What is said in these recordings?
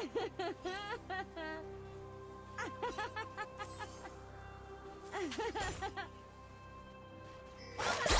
Ha ha ha!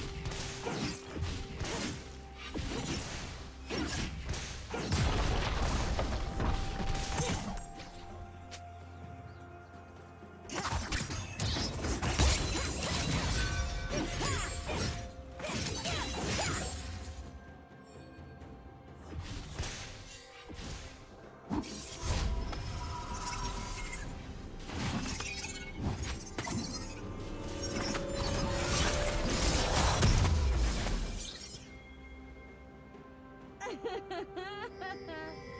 Ha ha ha ha!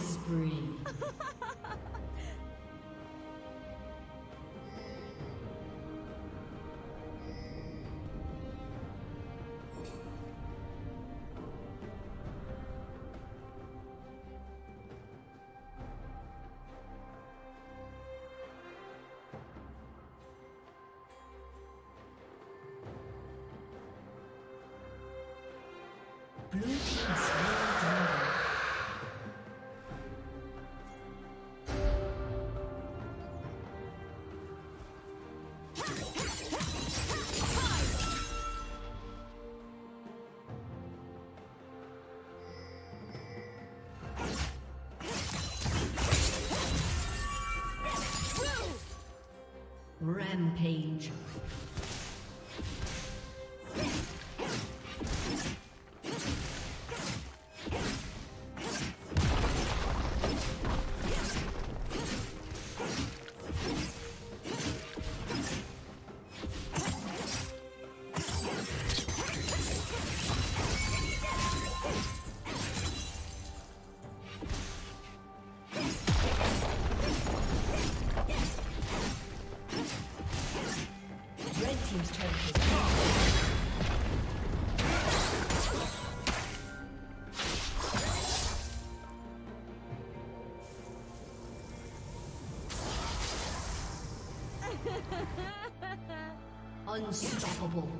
Blue Rampage. Unstoppable.